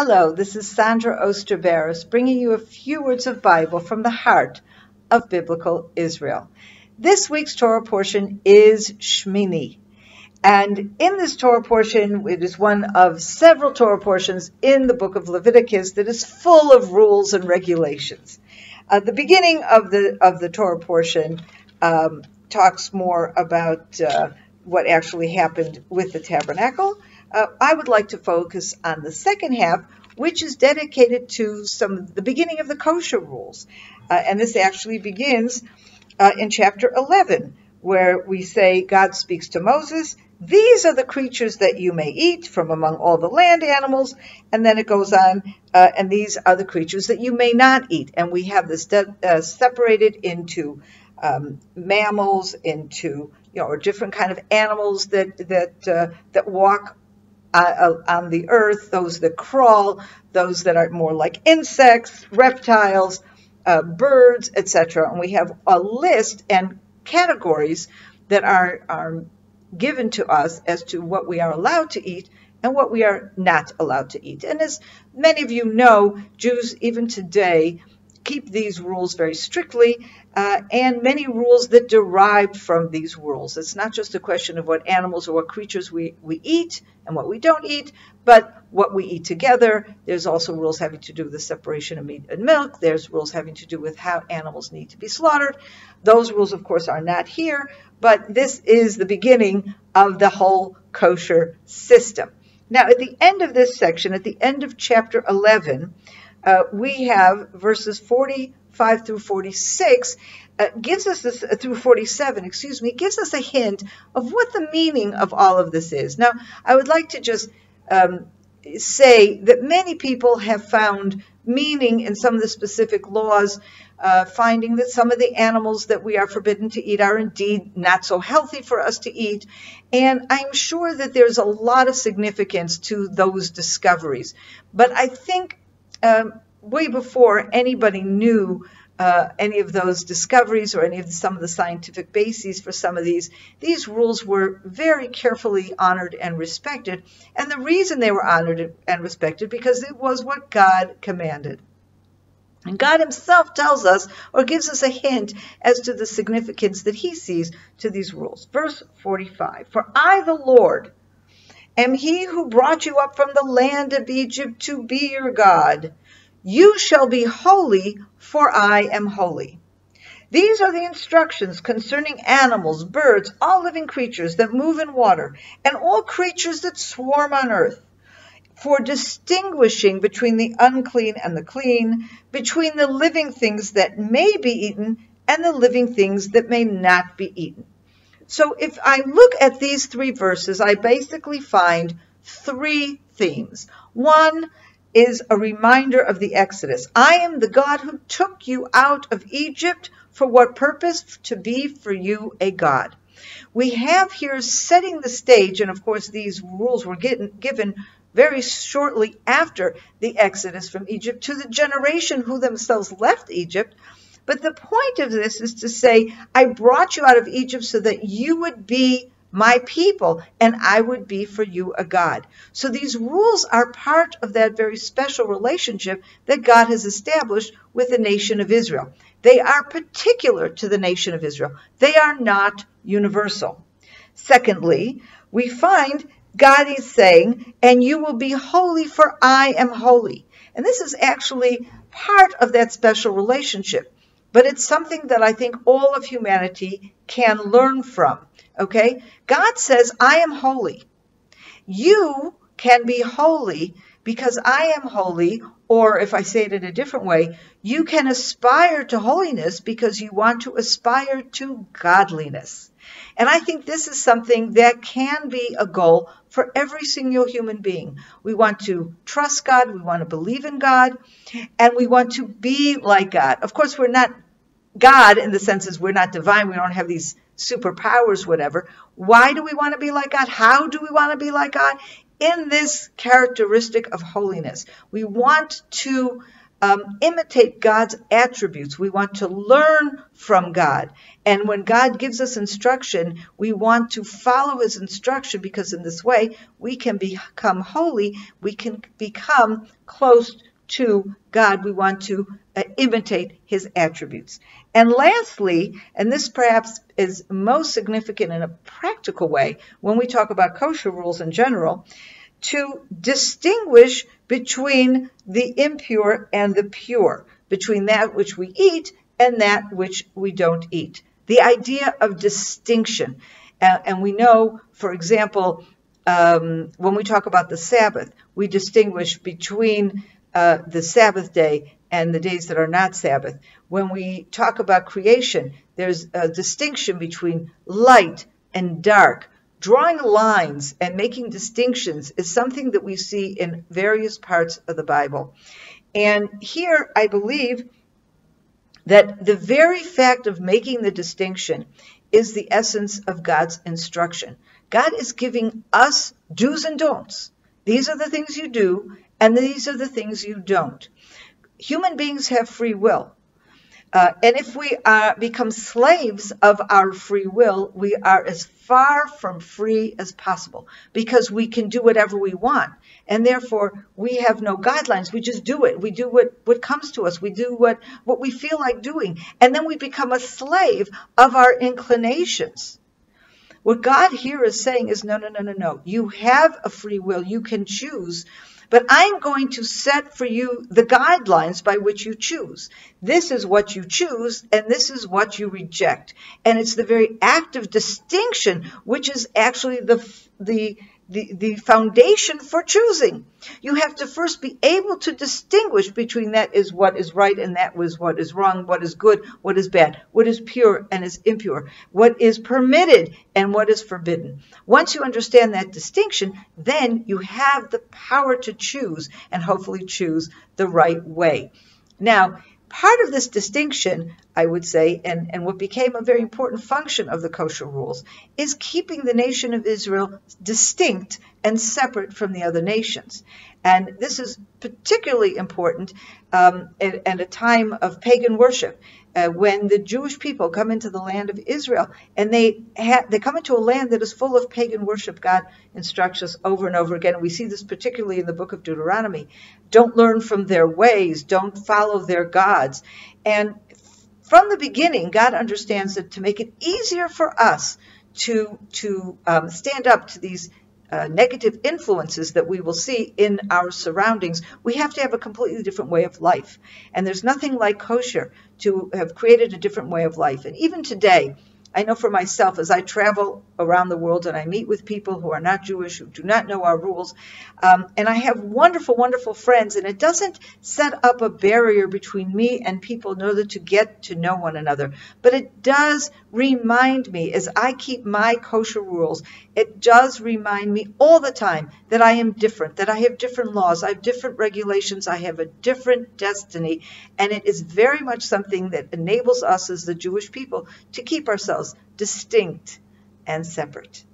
Hello, this is Sondra Oster Baras bringing you a few words of Bible from the heart of biblical Israel. This week's Torah portion is Shmini. And in this Torah portion, it is one of several Torah portions in the book of Leviticus that is full of rules and regulations. Uh, the beginning of the of the Torah portion um, talks more about uh, what actually happened with the tabernacle uh, I would like to focus on the second half, which is dedicated to some the beginning of the kosher rules. Uh, and this actually begins uh, in chapter 11, where we say God speaks to Moses, these are the creatures that you may eat from among all the land animals. And then it goes on, uh, and these are the creatures that you may not eat. And we have this uh, separated into um, mammals, into you know, or different kind of animals that that uh, that walk uh, on the earth, those that crawl, those that are more like insects, reptiles, uh, birds, etc. And we have a list and categories that are, are given to us as to what we are allowed to eat and what we are not allowed to eat. And as many of you know, Jews even today keep these rules very strictly uh, and many rules that derive from these rules. It's not just a question of what animals or what creatures we, we eat and what we don't eat, but what we eat together. There's also rules having to do with the separation of meat and milk. There's rules having to do with how animals need to be slaughtered. Those rules, of course, are not here, but this is the beginning of the whole kosher system. Now, at the end of this section, at the end of chapter 11, uh, we have verses 45 through 46 uh, gives us this uh, through 47 excuse me gives us a hint of what the meaning of all of this is now i would like to just um, say that many people have found meaning in some of the specific laws uh, finding that some of the animals that we are forbidden to eat are indeed not so healthy for us to eat. And I'm sure that there's a lot of significance to those discoveries. But I think um, way before anybody knew uh, any of those discoveries or any of the, some of the scientific bases for some of these, these rules were very carefully honored and respected. And the reason they were honored and respected because it was what God commanded. And God Himself tells us or gives us a hint as to the significance that He sees to these rules. Verse 45 For I, the Lord, am he who brought you up from the land of Egypt to be your God. You shall be holy, for I am holy. These are the instructions concerning animals, birds, all living creatures that move in water, and all creatures that swarm on earth, for distinguishing between the unclean and the clean, between the living things that may be eaten and the living things that may not be eaten. So if I look at these three verses, I basically find three themes. One is a reminder of the Exodus. I am the God who took you out of Egypt. For what purpose? To be for you a God. We have here setting the stage, and of course, these rules were given very shortly after the Exodus from Egypt to the generation who themselves left Egypt but the point of this is to say, I brought you out of Egypt so that you would be my people and I would be for you a God. So these rules are part of that very special relationship that God has established with the nation of Israel. They are particular to the nation of Israel. They are not universal. Secondly, we find God is saying, and you will be holy for I am holy. And this is actually part of that special relationship but it's something that I think all of humanity can learn from. Okay? God says, I am holy. You can be holy because I am holy, or if I say it in a different way, you can aspire to holiness because you want to aspire to godliness. And I think this is something that can be a goal for every single human being. We want to trust God, we want to believe in God, and we want to be like God. Of course, we're not God in the sense is we're not divine, we don't have these superpowers, whatever. Why do we want to be like God? How do we want to be like God? In this characteristic of holiness. We want to um, imitate God's attributes. We want to learn from God. And when God gives us instruction, we want to follow his instruction because in this way we can become holy. We can become close to God. We want to uh, imitate his attributes. And lastly, and this perhaps is most significant in a practical way when we talk about kosher rules in general, to distinguish between the impure and the pure, between that which we eat and that which we don't eat. The idea of distinction. Uh, and we know, for example, um, when we talk about the Sabbath, we distinguish between uh, the Sabbath day and the days that are not Sabbath. When we talk about creation, there's a distinction between light and dark, Drawing lines and making distinctions is something that we see in various parts of the Bible. And here I believe that the very fact of making the distinction is the essence of God's instruction. God is giving us do's and don'ts. These are the things you do, and these are the things you don't. Human beings have free will. Uh, and if we are, become slaves of our free will, we are as far from free as possible because we can do whatever we want. And therefore, we have no guidelines. We just do it. We do what, what comes to us. We do what, what we feel like doing. And then we become a slave of our inclinations. What God here is saying is no, no, no, no, no. You have a free will. You can choose but I'm going to set for you the guidelines by which you choose. This is what you choose, and this is what you reject. And it's the very act of distinction which is actually the, the the, the foundation for choosing. You have to first be able to distinguish between that is what is right and that was what is wrong, what is good, what is bad, what is pure and is impure, what is permitted and what is forbidden. Once you understand that distinction, then you have the power to choose and hopefully choose the right way. Now, part of this distinction, I would say, and, and what became a very important function of the kosher rules, is keeping the nation of Israel distinct and separate from the other nations. And this is particularly important um, at, at, a time of pagan worship. Uh, when the Jewish people come into the land of Israel and they they come into a land that is full of pagan worship, God instructs us over and over again. We see this particularly in the book of Deuteronomy. Don't learn from their ways. Don't follow their gods. And from the beginning, God understands that to make it easier for us to to um, stand up to these uh, negative influences that we will see in our surroundings, we have to have a completely different way of life. And there's nothing like kosher to have created a different way of life. And even today, I know for myself as I travel around the world and I meet with people who are not Jewish, who do not know our rules, um, and I have wonderful, wonderful friends, and it doesn't set up a barrier between me and people in order to get to know one another. But it does remind me, as I keep my kosher rules, it does remind me all the time that I am different, that I have different laws, I have different regulations, I have a different destiny, and it is very much something that enables us as the Jewish people to keep ourselves distinct and separate.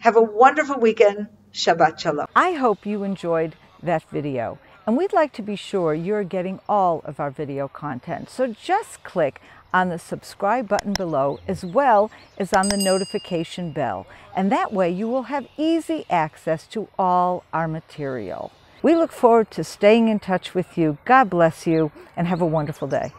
Have a wonderful weekend. Shabbat Shalom. I hope you enjoyed that video. And we'd like to be sure you're getting all of our video content. So just click on the subscribe button below as well as on the notification bell. And that way you will have easy access to all our material. We look forward to staying in touch with you. God bless you and have a wonderful day.